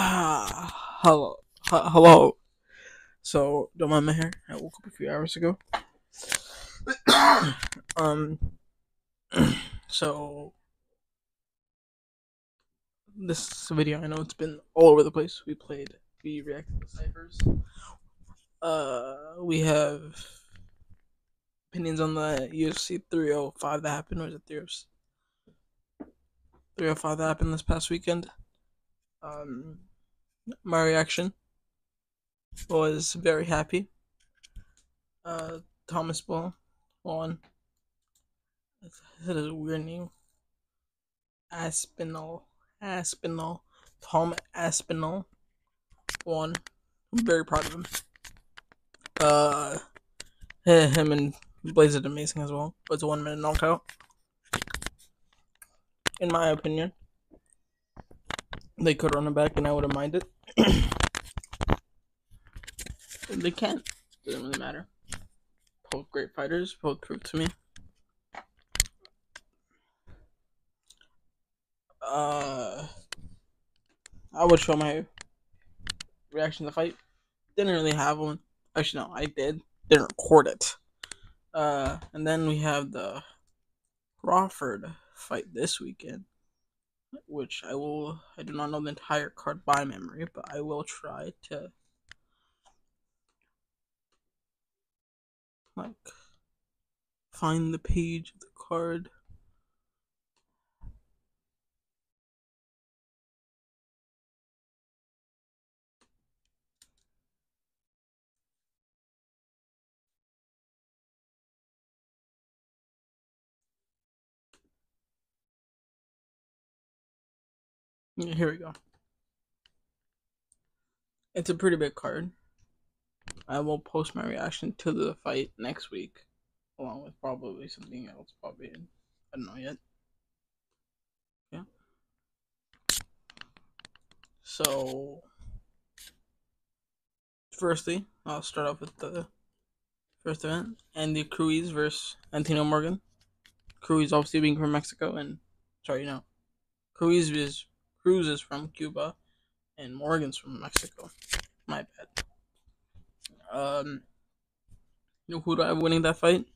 Ah, hello, H- hello. So, don't mind my hair. I woke up a few hours ago. um, so this video, I know it's been all over the place. We played, we reacted to ciphers. Uh, we have opinions on the UFC 305 that happened, or is it 305 that happened this past weekend? Um, my reaction was very happy. Uh, Thomas Ball won. That is a weird name. Aspinall. Aspinall. Tom Aspinall won. I'm very proud of him. Uh, him and Blaydes did amazing as well. It was a one minute knockout. In my opinion, they could run it back and I would have minded. It. They can't. Doesn't really matter. Both great fighters, both proved to me. Uh, I would show my reaction to the fight. Didn't really have one. Actually, no, I did. Didn't record it. Uh, and then we have the Crawford fight this weekend, which I will. I do not know the entire card by memory, but I will try to like find the page of the card. Here we go. It's a pretty big card. I will post my reaction to the fight next week, along with probably something else. Probably I don't know yet. Yeah. So, firstly, I'll start off with the first event: Andy Cruz versus Antino Morgan. Cruz obviously being from Mexico, and sorry, no, Cruz is Cruz is from Cuba, and Morgan's from Mexico. My bad. Um, you know who do I have winning that fight?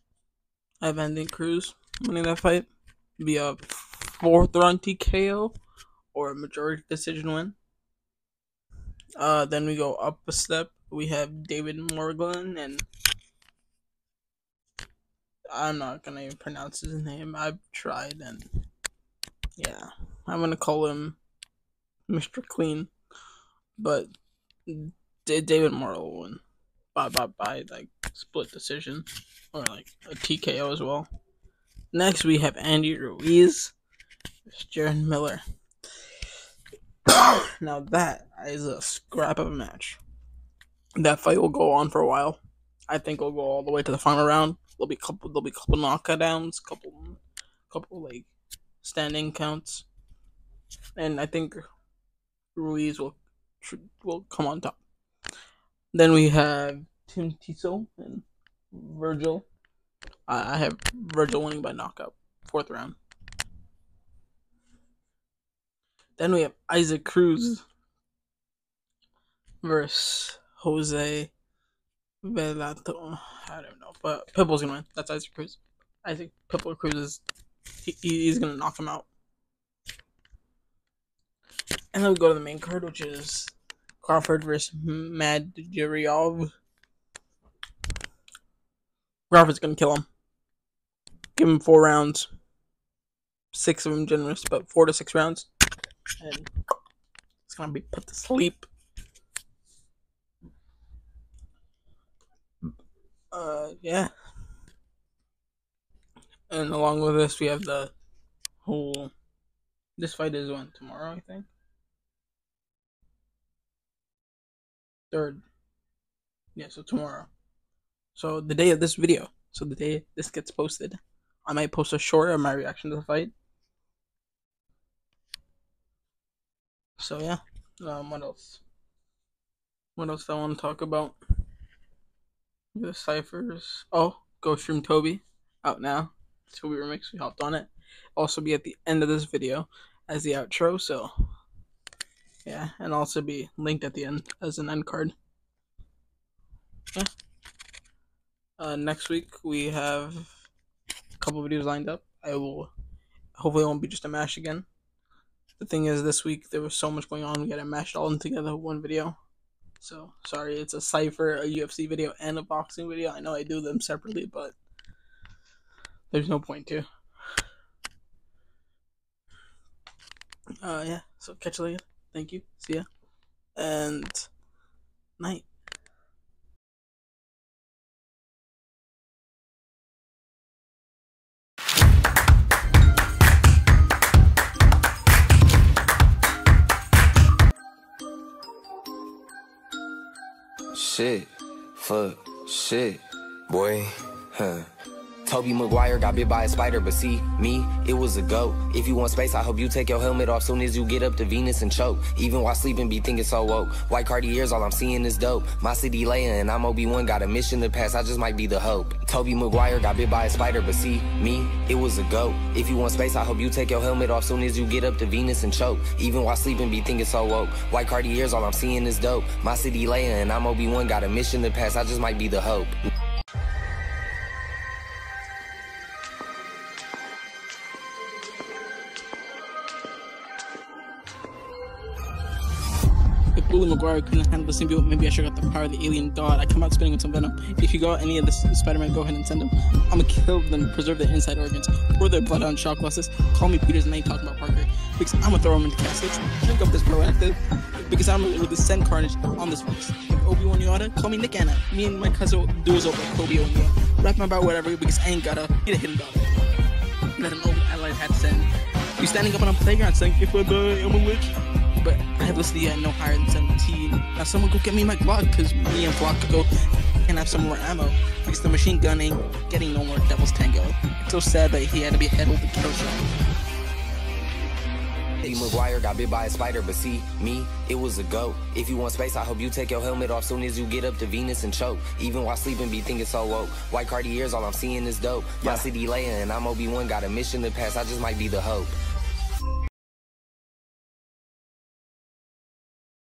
I have Andy Cruz winning that fight via fourth round TKO or a majority decision win. Uh, then we go up a step. We have David Morgan, and I'm not gonna even pronounce his name. I've tried, and yeah, I'm gonna call him Mr. Clean, but David Morrell win by by by like split decision or like a TKO as well. Next we have Andy Ruiz, Jarrell Miller. now that is a scrap of a match. That fight will go on for a while. I think it'll go all the way to the final round. There'll be couple there'll be couple knockdowns, couple couple like standing counts, and I think Ruiz will will come on top. Then we have Tim Tszyu and Virgil. I have Virgil winning by knockout, fourth round. Then we have Isaac Cruz versus Jose Velato. I don't know, but Pitbull's gonna win. That's Isaac Cruz. I think Pitbull Cruz is he, he's gonna knock him out. And then we go to the main card, which is Crawford versus Madrimov. Crawford's gonna kill him. Give him four rounds. Six of them generous, but four to six rounds. And it's gonna be put to sleep. Uh, yeah. And along with this, we have the whole. This fight is on tomorrow, I think. Third. Yeah, so tomorrow. So the day of this video. So the day this gets posted, I might post a short of my reaction to the fight. So yeah. Um, what else? What else I want to talk about? The ciphers. Oh, Ghost Room Toby out now. Toby remix. We hopped on it. Also be at the end of this video as the outro. So Yeah, and also be linked at the end as an end card. Yeah. Uh, next week we have a couple videos lined up. I will hopefully it won't be just a mash again. The thing is, this week there was so much going on. We got to mash it all in together one video. So sorry, it's a cipher, a UFC video, and a boxing video. I know I do them separately, but there's no point to. Uh, yeah. So catch you later. Thank you. See ya. And night. Shit. Fuck. Shit. Boy. Huh. Tobey Maguire got bit by a spider, but see, me, it was a goat. If you want space, I hope you take your helmet off soon as you get up to Venus and choke. Even while sleeping, be thinking so woke. White Cartiers, all I'm seeing is dope. My city Leia and I'm Obi-Wan, got a mission to pass, I just might be the hope. Tobey Maguire got bit by a spider, but see, me, it was a goat. If you want space, I hope you take your helmet off soon as you get up to Venus and choke. Even while sleeping, be thinking so woke. White Cartiers, all I'm seeing is dope. My city Leia and I'm Obi-Wan, got a mission to pass, I just might be the hope. If Bully Maguire couldn't handle the symbiote, maybe I should have got the power of the alien god. I come out spinning with some venom. If you got any of this Spider-Man, go ahead and send them. I'ma kill them, preserve their inside organs, pour their blood on shot glasses. Call me Peters and ain't talking about Parker. Because I'ma throw them into caskets. Drink up this proactive. Because I'm really send carnage on this place. Obi-Wan Yoda, call me Nick Anna. Me and my cousin is over Kobe O'Neal. Rap about whatever because I ain't gotta get a hidden daughter. Let an old allied hat send. You standing up on a playground saying, if I'm a witch. But I have listed yet no higher than 17. Now someone go get me my Glock, cause me and Flock could go and have some more ammo. Because the machine gunning, getting no more Devil's Tango. It's so sad that he had to be headled to kill shot. Tobey Maguire got bit by a spider, but see, me, it was a goat. If you want space, I hope you take your helmet off soon as you get up to Venus and choke. Even while sleeping, be thinking so woke. White Cartiers, all I'm seeing is dope. My city Leia and I'm Obi-Wan, got a mission to pass, I just might be the hope.